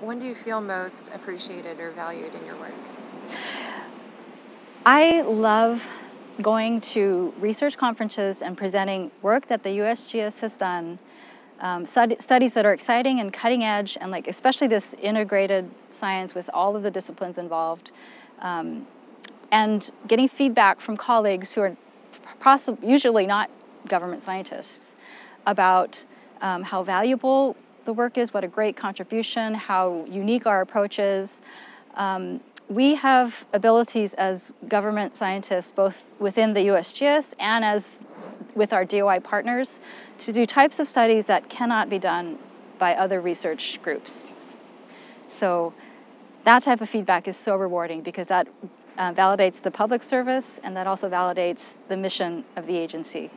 when do you feel most appreciated or valued in your work? I love going to research conferences and presenting work that the USGS has done, um, stud studies that are exciting and cutting edge, and like especially this integrated science with all of the disciplines involved, um, and getting feedback from colleagues who are usually not government scientists about um, how valuable the work is, what a great contribution, how unique our approach is. Um, we have abilities as government scientists, both within the USGS and as with our DOI partners, to do types of studies that cannot be done by other research groups. So that type of feedback is so rewarding because that uh, validates the public service and that also validates the mission of the agency.